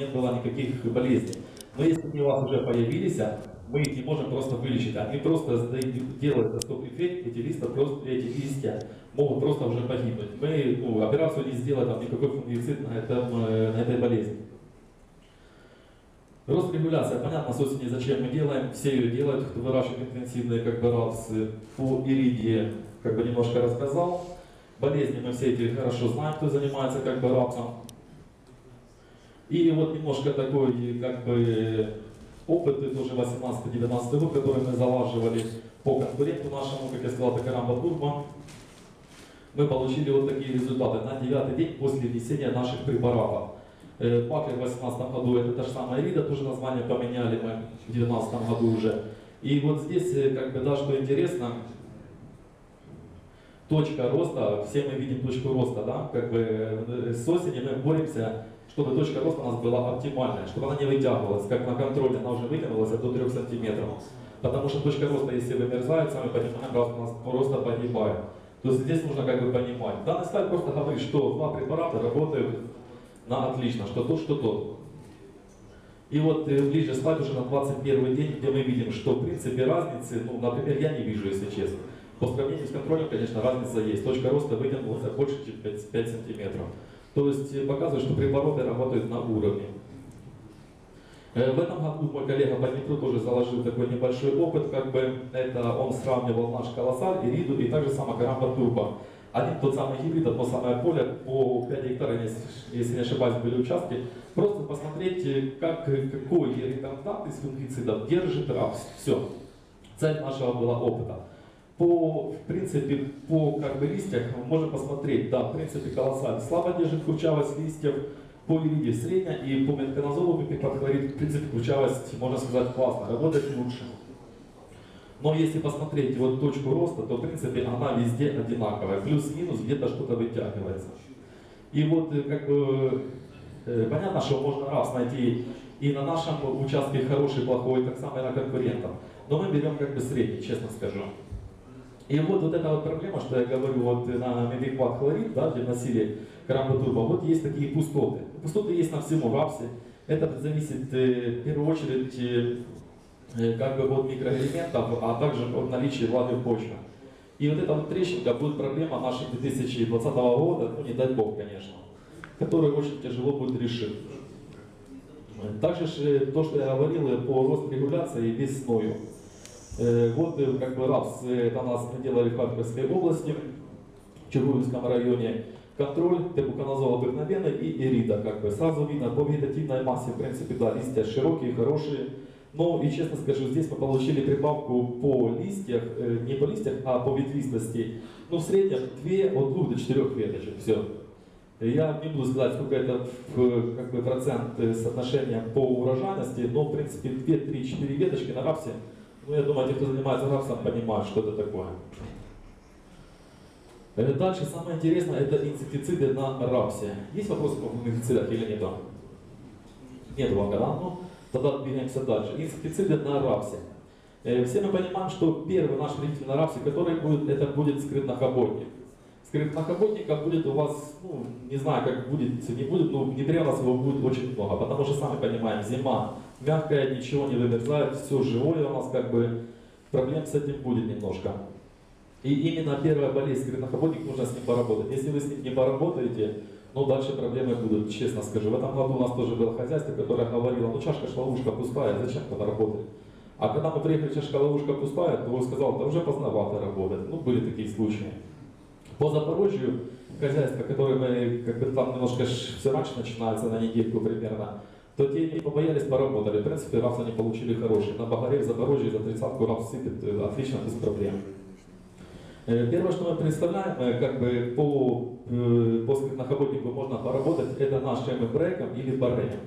не было никаких болезней. Но если они у вас уже появились, мы их не можем просто вылечить. Они просто делают стоп-эффект, эти листья, просто, эти листья могут просто уже погибнуть. Мы ну, операцию не сделаем, там никакой фунгицид на, этом, э, на этой болезни. Рост регуляция. Понятно, с осени зачем мы делаем. Все ее делают, кто выращивает интенсивные как бы рапсы. По иридии как бы немножко рассказал. Болезни мы все эти хорошо знаем, кто занимается как бы рапсом. И вот немножко такой как бы опыт, это уже 18-19 год, который мы залаживали по конкуренту нашему, как я сказал, это Карамба Турбо. Мы получили вот такие результаты на девятый день после внесения наших препаратов. Паклер в 2018 году, это та же самая Рида, тоже название поменяли мы в 2019 году уже. И вот здесь, э, как бы, да, что интересно, точка роста, все мы видим точку роста, да, как бы э, с осени мы боремся, чтобы точка роста у нас была оптимальная, чтобы она не вытягивалась, как на контроле она уже вытянулась до 3 сантиметров. Потому что точка роста, если вымерзает, сами понимаем, раз у нас роста погибает. То есть здесь нужно как бы понимать. Данный слайд просто говорит, что два препарата работают на отлично, что тот, что тот. И вот э, ближе слайд уже на 21 день, где мы видим, что в принципе разницы, ну, например, я не вижу, если честно. По сравнению с контролем, конечно, разница есть. Точка роста вытянулась больше, чем 5, 5 сантиметров. То есть показывает, что препараты работают на уровне. Э, в этом году мой коллега по Днепру тоже заложил такой небольшой опыт, как бы это он сравнивал наш колоссаль, Ириду и также сама Карамба Турбо один тот самый гибрид, одно самое поле, по 5 гектаров, если не ошибаюсь, были участки, просто посмотреть, э, как, какой ретардат из фунгицидов держит рапс. Все. Цель нашего была опыта. По, в принципе, по как бы, листьях можем посмотреть, да, в принципе, колоссально. Слабо держит курчавость листьев, по ириде средняя, и по метконазолу пипипатхлорид, в принципе, курчавость, можно сказать, классно, работает лучше. Но если посмотреть вот точку роста, то в принципе она везде одинаковая. Плюс-минус где-то что-то вытягивается. И вот э, как бы э, понятно, что можно раз найти и на нашем участке хороший, плохой, так само и на конкурентах. Но мы берем как бы средний, честно скажу. И вот, вот эта вот проблема, что я говорю вот на медикват хлорид, да, где носили карамбатурба, вот есть такие пустоты. Пустоты есть на всем рапсе. Это зависит э, в первую очередь Э, как бы от микроэлементов, а также от наличия влаги в почве. И вот эта вот трещинка будет проблема нашего 2020 года, ну не дай бог, конечно, которую очень тяжело будет решить. Также то, что я говорил по росту регуляции весною. Э, вот э, как бы РАПС, это у нас делали в Харьковской области, в Чугуевском районе, контроль, тебуканазол обыкновенный и эрида, как бы сразу видно по вегетативной массе, в принципе, да, листья широкие, хорошие, но и честно скажу, здесь мы получили прибавку по листьях, э, не по листьях, а по ветвистости. Ну, в среднем 2, от 2 до 4 веточек. Все. Я не буду сказать, сколько это в как бы, процент э, соотношения по урожайности, но в принципе 2, 3, 4 веточки на рапсе. Ну, я думаю, те, кто занимается рапсом, понимают, что это такое. Э, дальше самое интересное это инсектициды на рапсе. Есть вопросы по фунгицидах или нет? Нет пока, да? Ну, Тогда двигаемся дальше. Инсектициды на рапсе. Э, все мы понимаем, что первый наш вредитель на рапсе, который будет, это будет скрытнохоботник. Скрытнохоботника будет у вас, ну, не знаю, как будет, не будет, но в ноябре у нас его будет очень много, потому что, сами понимаем, зима мягкая, ничего не вымерзает, все живое у нас, как бы, проблем с этим будет немножко. И именно первая болезнь скрытнохоботник, нужно с ним поработать. Если вы с ним не поработаете, но дальше проблемы будут, честно скажу. В этом году у нас тоже было хозяйство, которое говорило, ну чашка шалушка пустая, зачем тогда работать? А когда мы приехали, чашка ловушка пустая, то он сказал, да уже поздновато работать. Ну, были такие случаи. По Запорожью хозяйство, которое мы, как бы там немножко все раньше начинается, на недельку примерно, то те не побоялись, поработали. В принципе, раз они получили хороший. На Багаре в Запорожье за тридцатку раз сыпет отлично, без проблем. Первое, что мы представляем, как бы по, по скрытноходнику можно поработать, это наш МБРЭКом или БАРЭем.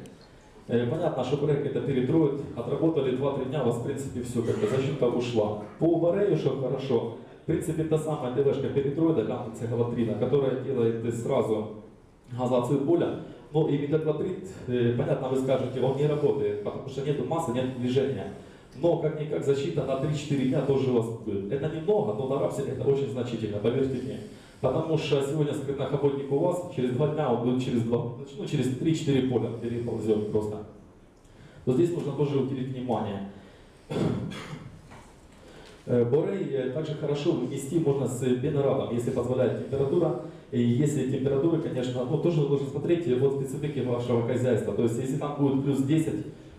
Понятно, что брейк это перетроид, отработали 2-3 дня, у вас в принципе все, как бы защита ушла. По барею, что хорошо, в принципе та самая ДВшка перетроида, цигалатрина, которая делает сразу газацию поля, но и метаклотрид, понятно, вы скажете, он не работает, потому что нет массы, нет движения. Но как-никак защита на 3-4 дня тоже у вас будет. Это немного, но на рапсе это очень значительно, поверьте мне. Потому что сегодня скрытноходник у вас, через два дня он будет через два, ну, через 3-4 поля переползет просто. Но здесь нужно тоже уделить внимание. Э, Борей э, также хорошо вынести можно с бенерадом, если позволяет температура. И если температура, конечно, ну тоже нужно смотреть вот специфики вашего хозяйства. То есть если там будет плюс 10,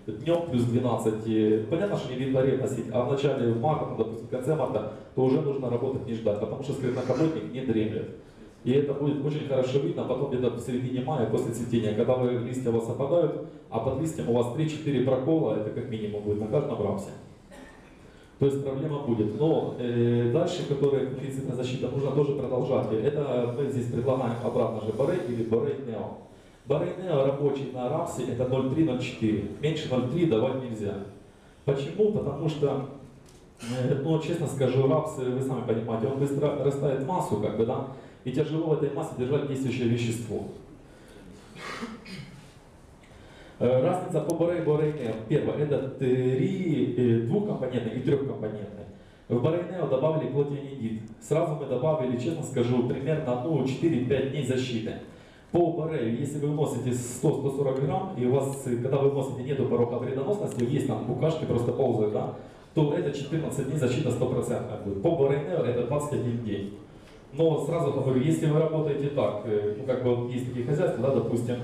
днем плюс 12, понятно, что не в январе носить, а в начале марта, ну, допустим, в конце марта, то уже нужно работать не ждать, потому что скрытнокоботник не дремлет. И это будет очень хорошо видно потом где-то в середине мая, после цветения, когда вы, листья у вас опадают, а под листьем у вас 3-4 прокола, это как минимум будет на каждом рамсе. То есть проблема будет. Но э, дальше, которые принципная защита, нужно тоже продолжать. Это мы здесь предлагаем обратно же Борей или Борей Нео. Борей Нео рабочий на рамсе это 0,3-0,4. Меньше 0,3 давать нельзя. Почему? Потому что, э, ну честно скажу, рапс, вы сами понимаете, он быстро растает массу, как бы, да, и тяжело в этой массе держать действующее вещество. Э, разница по Борей и Борейнео. Первое, это три, э, двухкомпонентный и трехкомпонентный. В Борейнео добавили платинидит. Сразу мы добавили, честно скажу, примерно ну, 4-5 дней защиты. По Борею, если вы вносите 100-140 грамм, и у вас, когда вы вносите, нету порога вредоносности, есть там букашки просто ползают, да, то это 14 дней защита 100% будет. По Борейнео это 21 день. Но сразу говорю, если вы работаете так, э, ну как бы есть такие хозяйства, да, допустим,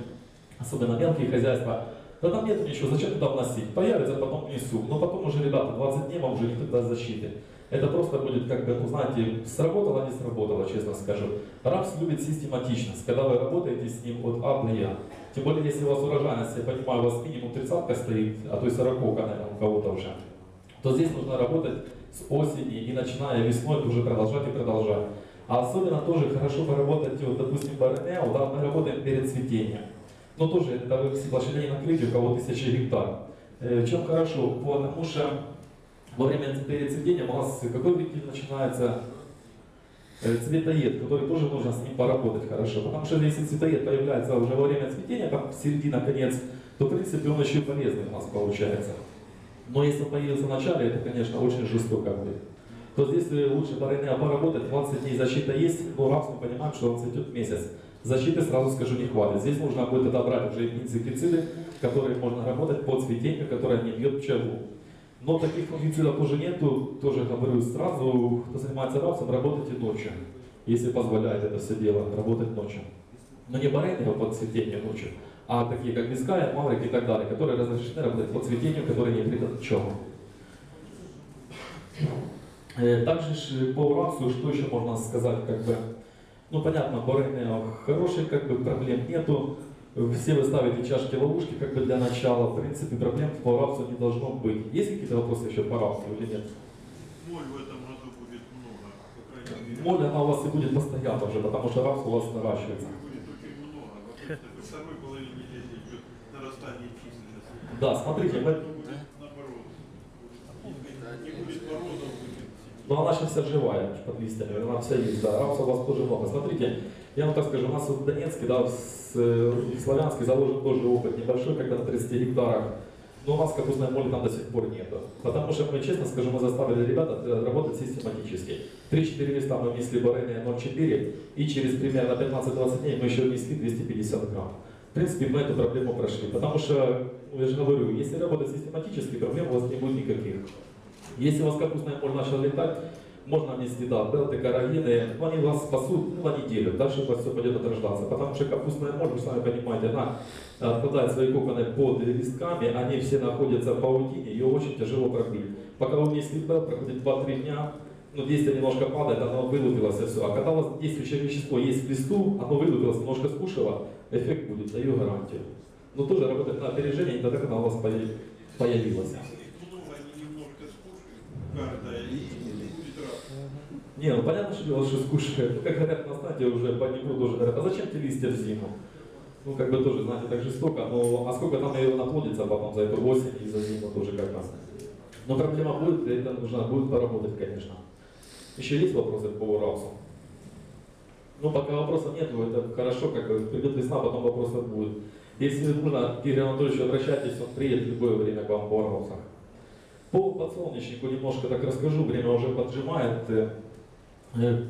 особенно мелкие хозяйства, да там нет ничего, зачем туда вносить? Появится, потом внесу. Но потом уже, ребята, 20 дней вам уже никто даст защиты. Это просто будет, как бы, ну знаете, сработало, не сработало, честно скажу. Рапс любит систематичность, когда вы работаете с ним от А до Я. Тем более, если у вас урожайность, я понимаю, у вас минимум 30 стоит, а то и 40 наверное, у кого-то уже, то здесь нужно работать с осени и начиная весной уже продолжать и продолжать. А особенно тоже хорошо поработать, вот, допустим, по РНЕО, да, мы работаем перед цветением. Но тоже это вы все площади накрытия, у кого тысячи гектар. Э, в чем хорошо? Потому что во время перед цветением у нас какой вредитель начинается? Э, цветоед, который тоже нужно с ним поработать хорошо. Потому что если цветоед появляется уже во время цветения, там середина, конец, то в принципе он еще полезный у нас получается. Но если появился в начале, это, конечно, очень жестоко будет. То здесь лучше поработать, 20 дней защита есть, но раз мы понимаем, что он цветет месяц. Защиты, сразу скажу, не хватит. Здесь нужно будет отобрать уже инсектициды, которые можно работать по цветению, которое не бьет пчелу. Но таких фунгицидов тоже нету, тоже говорю сразу, кто занимается рапсом, работайте ночью, если позволяет это все дело, работать ночью. Но не барейные по цветению ночью, а такие как виская, маврик и так далее, которые разрешены работать по цветению, которые не вредят пчелам. Э, также по рапсу, что еще можно сказать, как бы, ну, понятно, Борейнео хороший, как бы проблем нету. Все вы ставите чашки ловушки как бы для начала. В принципе, проблем по рапсу не должно быть. Есть какие-то вопросы еще по рапсу или нет? Моль в этом году будет много. Моль, она у вас и будет постоянно уже, потому что рапс у вас наращивается. Будет очень много. Во второй половине лета идет нарастание численности. Да, смотрите, мы, будет наоборот. Не будет породов, будет. Но она сейчас вся живая под листьями, она вся есть, да, рапса у вас тоже много. Смотрите, я вам так скажу, у нас в Донецке, да, С- в Славянске заложен тоже опыт небольшой, когда на 30 гектарах, но у нас капустной моли там до сих пор нету. Потому что мы, честно скажу, мы заставили ребят э, работать систематически. 3-4 листа мы внесли барение 0,4, и через примерно 15-20 дней мы еще внесли 250 грамм. В принципе, мы эту проблему прошли, потому что, ну, я же говорю, если работать систематически, проблем у вас не будет никаких. Если у вас капустная моль начала летать, можно внести, да, белты, каравины, но они вас спасут на неделю, дальше у вас все пойдет отрождаться, потому что капустная моль, вы сами понимаете, она откладывает свои коконы под листками, они все находятся в паутине, ее очень тяжело пробить. Пока вы внесли белт, проходит 2-3 дня, ну, действие немножко падает, оно вылупилось и все. А когда у вас действующее вещество есть в листу, оно вылупилось, немножко скушало, эффект будет, даю гарантию. Но тоже работать на опережение, не тогда, когда у вас появ- появилось. Если их много, они немножко Не, ну понятно, что дело, что скушает. Ну, как говорят на стадии уже по Днепру тоже говорят, а зачем тебе листья в зиму? Ну, как бы тоже, знаете, так жестоко, но а сколько там ее наплодится потом за эту осень и за зиму тоже как раз. Но проблема будет, для этого нужно будет поработать, конечно. Еще есть вопросы по Раусу? Ну, пока вопросов нет, это хорошо, как бы придет весна, потом вопросов будет. Если нужно, к Игорю обращайтесь, он приедет в любое время к вам по Раусах. По подсолнечнику немножко так расскажу, время уже поджимает. Э, э,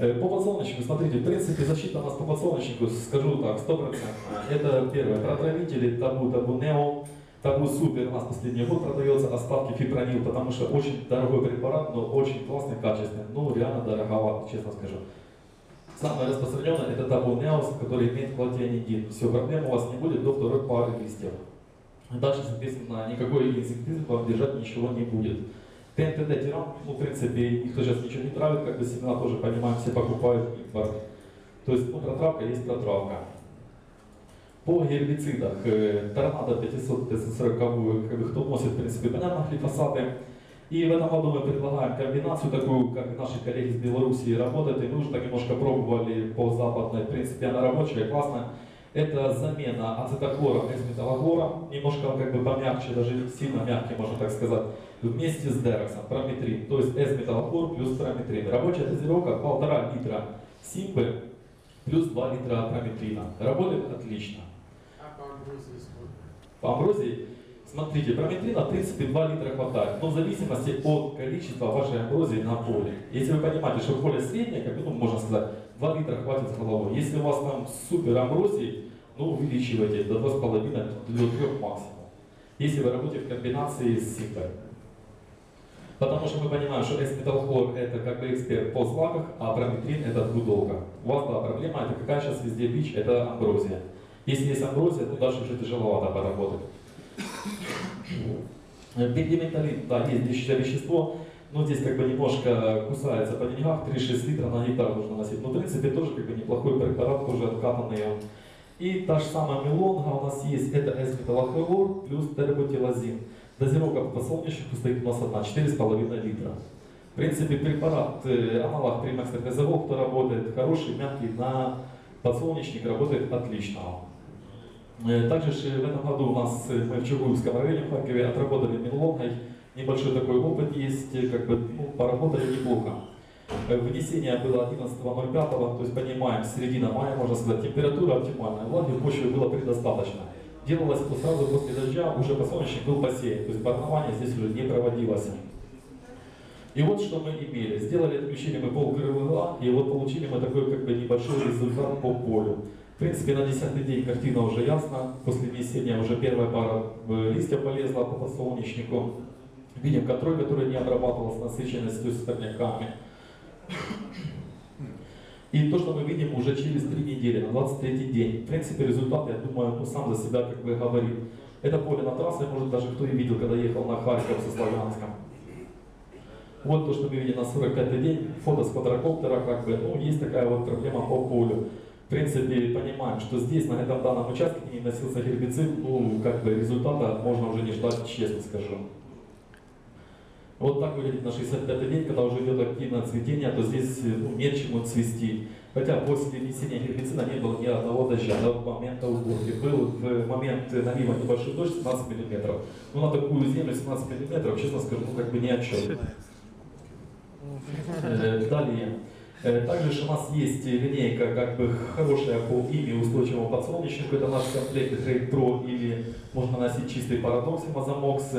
Э, По подсолнечнику, смотрите, в принципе, защита у нас по подсолнечнику, скажу так, стопроцентно. Это первое, протравители, табу, табу нео, табу супер у нас последний год продается, остатки фипронил, потому что очень дорогой препарат, но очень классный, качественный, ну реально дороговато, честно скажу. Самое распространенное это табу неос, который имеет клотианидин. Все, проблем у вас не будет до второй пары листьев. Дальше, соответственно, никакой инсектицид вам держать ничего не будет. ТНТД тиран, ну, в принципе, никто сейчас ничего не травит, как бы семена тоже понимаем, все покупают импорт. То есть, ну, протравка есть протравка. По гербицидах, э, торнадо 500 540 как бы кто носит, в принципе, понятно, глифосаты. И в этом году мы предлагаем комбинацию такую, как наши коллеги из Белоруссии работают, и мы уже так немножко пробовали по западной, в принципе, она рабочая, классная. Это замена ацетохлора эсметалохлора, немножко как бы помягче, даже сильно мягкий, можно так сказать, вместе с дероксом, прометрин, то есть эсметалохлор плюс прометрин. Рабочая дозировка полтора литра симпы плюс 2 литра прометрина. Работает отлично. А по амброзии сколько? По амброзии, смотрите, прометрина в принципе 2 литра хватает, но в зависимости от количества вашей амброзии на поле. Если вы понимаете, что поле среднее, как бы, ну, можно сказать, 2 литра хватит с головой. Если у вас там супер амброзии, ну увеличивайте до 2,5 до 3 максимум. Если вы работаете в комбинации с симпой. Потому что мы понимаем, что эсметалхлор это как бы эксперт по злаках, а прометрин это двудолго. У вас была проблема, это какая сейчас везде бич, это амброзия. Если есть амброзия, то дальше уже тяжеловато поработать. Пигменталин, да, есть вещество, но здесь как бы немножко кусается по деньгах, 3-6 литров на гектар нужно носить. Но в принципе тоже как бы неплохой препарат, тоже откатанный он. И та же самая мелонга у нас есть, это эсметалохлор плюс терботилазин. Дозировка по подсолнечнику стоит у нас одна, 4,5 литра. В принципе, препарат, э, аналог примакстерпезового, кто работает, хороший, мягкий, на подсолнечник работает отлично. Э, Также ж в этом году у нас э, мы в Чугуевском районе в Харькове отработали мелонгой. Небольшой такой опыт есть, как бы ну, поработали неплохо. Э, Внесение было 11.05, то есть понимаем, середина мая, можно сказать, температура оптимальная, влаги в почве было предостаточно. Делалось сразу после дождя, уже подсолнечник был посеян, то есть барнование здесь уже не проводилось. И вот что мы имели. Сделали отключение мы полкрыла, и вот получили мы такой как бы небольшой результат по полю. В принципе, на десятый день картина уже ясна. После внесения уже первая пара э, листьев полезла по подсолнечнику. Видим контроль, который не обрабатывался насыщенностью стальниками. И то, что мы видим уже через три недели, на 23 день. В принципе, результат, я думаю, ну, сам за себя как бы говорит. Это поле на трассе, может даже кто и видел, когда ехал на Харьков со Славянском. Вот то, что мы видим на 45 день, фото с квадрокоптера, как бы, ну, есть такая вот проблема по полю. В принципе, понимаем, что здесь, на этом данном участке не носился гербицид, ну, как бы результата можно уже не ждать, честно скажу. Вот так выглядит на 65-й день, когда уже идет активное цветение, то здесь ну, нет цвести. Хотя после внесения гербицида не было ни одного дождя до момента уборки. Был в момент налива небольшой дождь 17 мм. Ну на такую землю 17 мм, честно скажу, ну как бы ни о чем. Э, Далее. Э, Также же у нас есть линейка как бы хорошая по имя устойчивому подсолнечнику. Это наш комплект Grade Pro или можно носить чистый парадокс Мазамокс.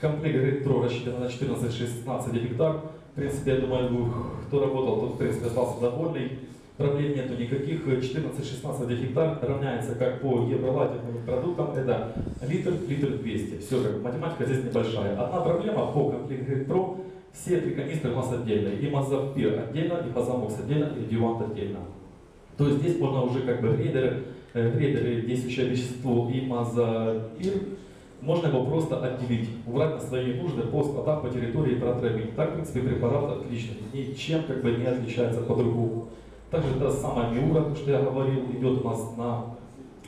Комплект Pro рассчитан на 14-16 гектар. В принципе, я думаю, кто работал, тот в принципе остался довольный. Проблем нету никаких. 14-16 гектар равняется как по евролатинным продуктам. Это литр, литр 200. Все, как математика здесь небольшая. Одна проблема по комплекту Grade Pro все три канистры у нас отдельно. И Мазапир отдельно, и Базамокс отдельно, и Дювант отдельно. То есть здесь можно уже как бы грейдеры, э, грейдеры действующее вещество и Мазапир, можно его просто отделить, убрать на свои нужды по складам, по территории протравить. Так, в принципе, препарат отличный, ничем как бы не отличается по-другому. Также та самая Миура, то, что я говорил, идет у нас на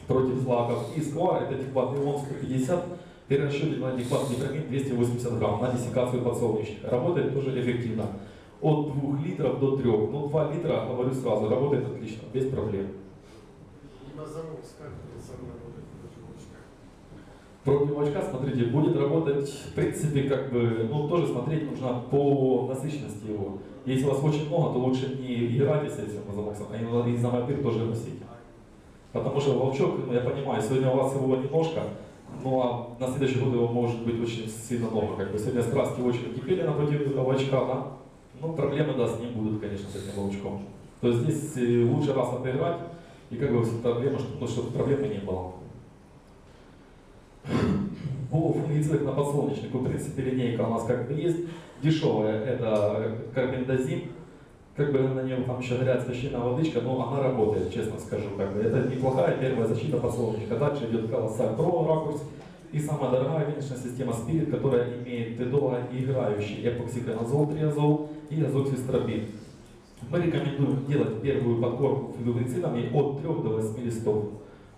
против злаков. И сквар, это дихват неон 150, перерасчете на дихват дипромин 280 грамм на диссекацию подсолнечника. Работает тоже эффективно. От 2 литров до 3. Ну, 2 литра, говорю сразу, работает отлично, без проблем. И мазамок как это волчка? Против очка, смотрите, будет работать, в принципе, как бы, ну, тоже смотреть нужно по насыщенности его. Если у вас очень много, то лучше не играть с этим мазамоксом, а именно изомапир тоже носить. Потому что волчок, ну, я понимаю, сегодня у вас его немножко, ну а на следующий год его может быть очень сильно много. Как бы сегодня страсти очень кипели напротив этого волчка, да? Ну, проблемы, да, с ним будут, конечно, с этим волчком. То есть здесь э, лучше раз отыграть, и как бы проблема, что- ну, чтобы проблемы не было. По фунгицидах на подсолнечнику, в принципе, линейка у нас как бы есть. Дешевая, это карбендазим. Как бы на нем там еще горят священная водичка, но она работает, честно скажу. Как бы. Это неплохая первая защита подсолнечника. Дальше идет колоссаль Pro ракурс. И самая дорогая финишная система Spirit, которая имеет долгоиграющий эпоксиконазол, триазол и азоксистробин. Мы рекомендуем делать первую подкормку фунгицидами от 3 до 8 листов.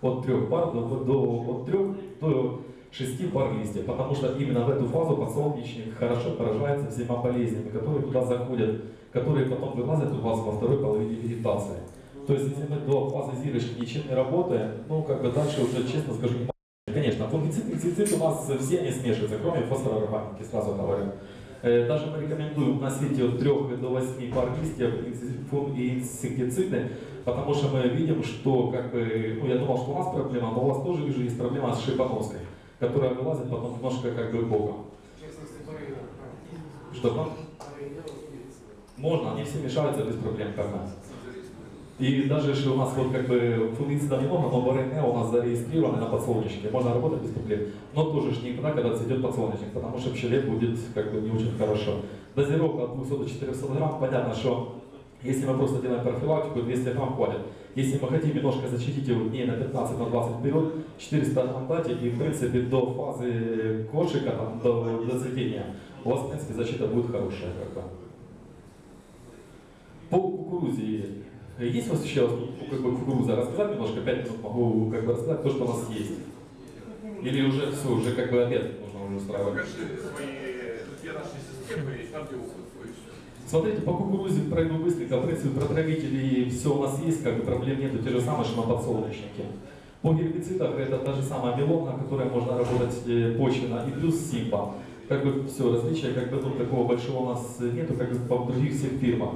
От 3 пар до, до, от 3 до 6 пар листьев, потому что именно в эту фазу подсолнечник хорошо поражается всеми болезнями, которые туда заходят, которые потом вылазят у вас во второй половине вегетации. То есть, если мы до фазы зирочки ничем не работаем, ну, как бы дальше уже, честно скажу, не Конечно, фунгицид и у нас все не смешиваются, кроме фосфорорганики, сразу говорю. Э, Даже мы рекомендуем вносить от 3 до 8 пар листьев и инсектициды, потому что мы видим, что, как бы, ну я думал, что у нас проблема, но у вас тоже вижу есть проблема с шипоноской, которая вылазит потом немножко как бы боком. Что там? Можно, они все мешаются без проблем как бы. И даже если у нас вот как бы фунгицидов немного, но БРН у нас зарегистрированы на подсолнечнике, можно работать без проблем. Но тоже ж никогда, когда цветет подсолнечник, потому что пчеле будет как бы не очень хорошо. Дозировка от 200 до 400 грамм, понятно, что если мы просто делаем профилактику, 200 грамм хватит. Если мы хотим немножко защитить его дней на 15 на 20 вперед, 400 грамм дайте, и в принципе до фазы кошика, там, до, до цветения, у вас в принципе защита будет хорошая. Как бы. По кукурузе есть у вас еще как бы кукуруза? Рассказать немножко, 5 минут могу как бы рассказать то, что у нас есть. Или уже все, уже как бы обед нужно уже устраивать. Покажи свои две наши системы и там, где. Смотрите, по кукурузе пройду быстренько. В принципе, про травители все у нас есть, как бы проблем нету, те же самые, что на подсолнечнике. По гербицидах это та же самая мелона, которой можно работать э, почвенно, и плюс симпа. Как бы все, различия как бы ну, такого большого у нас нету, как бы по других всех фирмах.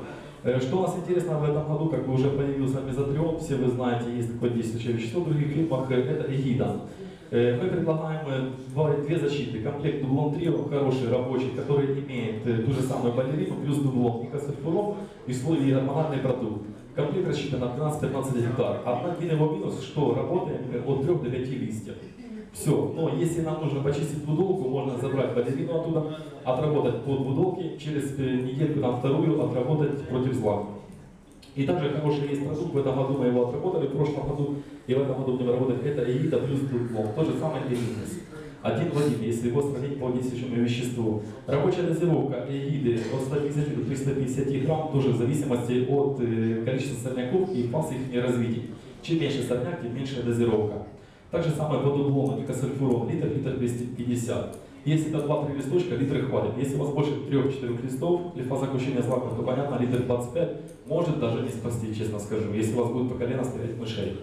Э, Что у нас интересно в этом году, как бы уже появился мезотрион, все вы знаете, есть такое действующее вещество в других фирмах, э, это эгида. Э, Мы предлагаем две защиты. Комплект дублон трио, хороший, рабочий, который имеет ту же самую балерину, плюс дублон и кософурон, и слой гормональный продукт. Комплект рассчитан на 12-15 гектар. Один его минус, что работаем от 3 до 5 листьев. Все. Но если нам нужно почистить двудолку, можно забрать балерину оттуда, отработать по двудолке, через э, недельку, там вторую отработать против зла. И также хороший есть продукт, в этом году мы его отработали, в прошлом году, и в этом году будем работать, это эгида плюс дуплом. То же самое и бизнес. Один в один, если его сравнить по действующему веществу. Рабочая дозировка эгиды от 150 до 350 грамм, тоже в зависимости от э, количества сорняков и фаз их развития. Чем меньше сорняк, тем меньшая дозировка. Так же самое по дублону, никосульфурон, литр, литр 250. Если это 2-3 листочка, литры хватит. Если у вас больше 3-4 листов, или фаза злаков, то понятно, литр 25 может даже не спасти, честно скажу, если у вас будет по колено стоять мышей.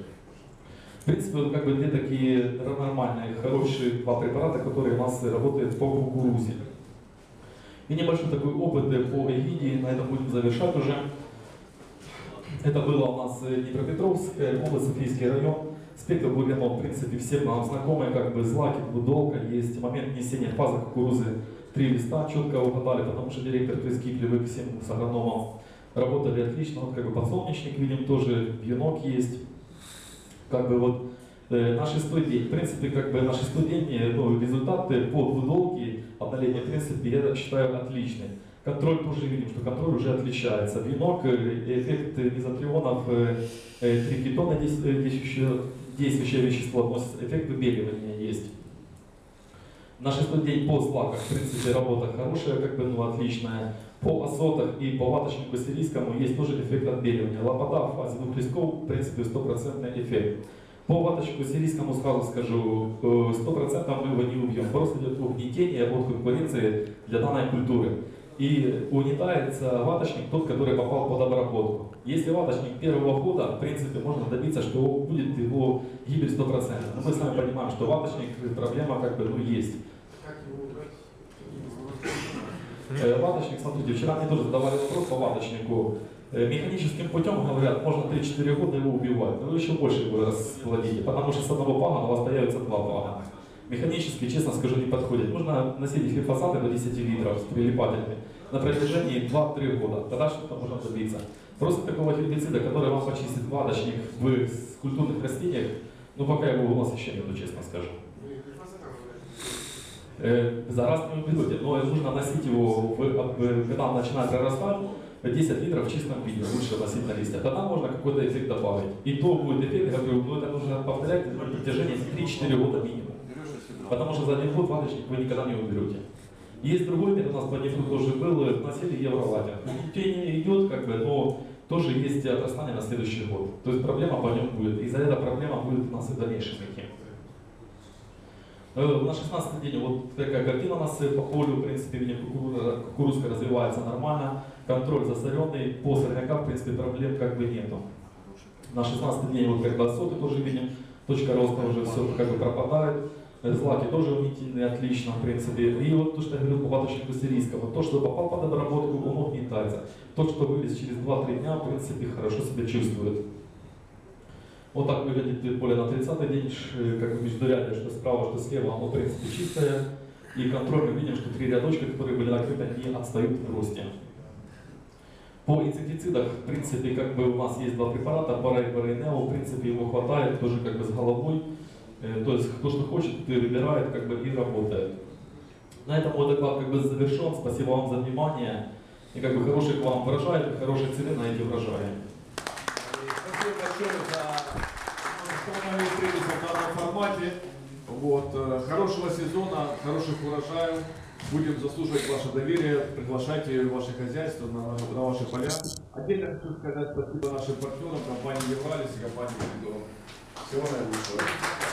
В принципе, как бы две такие нормальные, хорошие два препарата, которые у нас работают по кукурузе. И небольшой такой опыт по эгиде, на этом будем завершать уже. Это было у нас Днепропетровская область, Софийский район. Спектр бурьянов, в принципе, всем нам знакомый, как бы злаки, двудолка, есть момент несения фазы кукурузы, три листа четко угадали, потому что директор прискипли вы всем с агрономом работали отлично, вот как бы подсолнечник видим тоже, вьюнок есть, как бы вот э, на шестой день, в принципе, как бы на шестой день э, ну, результаты по двудолке однолетней, в принципе, я считаю отличный. Контроль тоже видим, что контроль уже отличается. Винок, э, эффект мезотрионов, э, э, трикетона э, действующее, вещество относится, эффект выбеливания есть. На шестой день по злаках, в принципе, работа хорошая, как бы, ну, отличная. По азотах и по ваточнику сирийскому есть тоже эффект отбеливания. Лопата в фазе двух листков, в принципе, стопроцентный эффект. По ваточнику сирийскому сразу скажу, э, сто процентов мы его не убьем. Просто идет угнетение от конкуренции для данной культуры. И угнетается ваточник тот, который попал под обработку. Если ваточник первого года, в принципе, можно добиться, что будет его гибель 100%. Но мы с вами понимаем, что ваточник проблема как бы ну, есть. Как его убрать? Э, Ваточник, смотрите, вчера мне тоже задавали вопрос по ваточнику. Э, Механическим путем, говорят, можно 3-4 года его убивать, но вы еще больше его расплодите, потому что с одного пагана у вас появится два пагана. Механически, честно скажу, не подходит. Нужно носить глифосаты до 10 литров с прилипателями на протяжении 2-3 года. Тогда что-то можно добиться. Просто такого гербицида, который вам почистит ваточник в культурных растениях, ну пока его у нас еще нету, честно скажу. Э, За раз не уберете, но нужно носить его, когда он начинает прорастать, 10 литров в чистом виде, лучше носить на листья. Тогда можно какой-то эффект добавить. И то будет эффект, говорю, ну это нужно повторять на протяжении 3-4 года минимум. Потому что за один год ваточник вы никогда не уберете. Есть другой метод, у нас по нефту тоже был, э, носили евролатер. Тень идет, как бы, но тоже есть отрастание на следующий год. То есть проблема по нем будет. И за это проблема будет у нас и в дальнейшем идти. Э, На 16 день вот такая картина у нас э, по полю, в принципе, видим, кукурузка развивается нормально, контроль засоренный, по сорнякам, в принципе, проблем как бы нету. На 16 дней вот как бы отсоты тоже видим, точка роста уже все как бы пропадает, Э, злаки тоже умительные, отлично, в принципе. И вот то, что я говорил по ваточнику сирийского, то, что попал под обработку, он угнетается. Тот, что вылез через 2-3 дня, в принципе, хорошо себя чувствует. Вот так выглядит поле на 30 день, как бы междурядье, что справа, что слева, оно в принципе чистое. И контроль мы видим, что три рядочка, которые были накрыты, они отстают в росте. По инсектицидах, в принципе, как бы у нас есть два препарата, Пара и Паринео, в принципе, его хватает тоже как бы с головой. Э, То есть кто что хочет, ты выбирает как бы и работает. На этом мой доклад как бы завершен. Спасибо вам за внимание. И как бы хороших вам урожаев и хорошей цены на эти урожаи. Спасибо большое за что в данном формате. Вот, э, хорошего сезона, хороших урожаев. Будем заслуживать ваше доверие. Приглашайте ваши хозяйства на, на ваши поля. Отдельно хочу сказать спасибо нашим партнерам, компании Евралис и компании Коридор. Всего наилучшего.